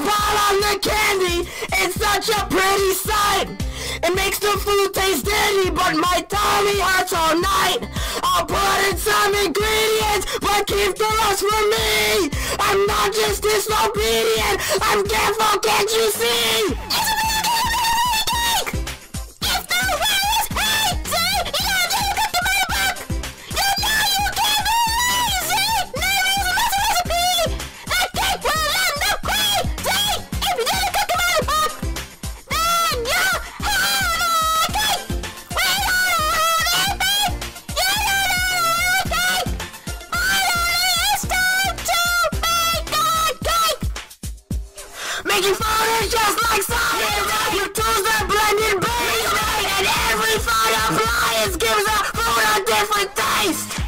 pile on the candy. It's such a pretty sight. It makes the food taste dandy, but my tummy hurts all night. I'll put in some ingredients, but keep the rest for me. I'm not just disobedient, I'm careful, can't you see? making photos just like Sonic. Right. Your tools are blended bass, right? And every photo appliance gives a photo different taste.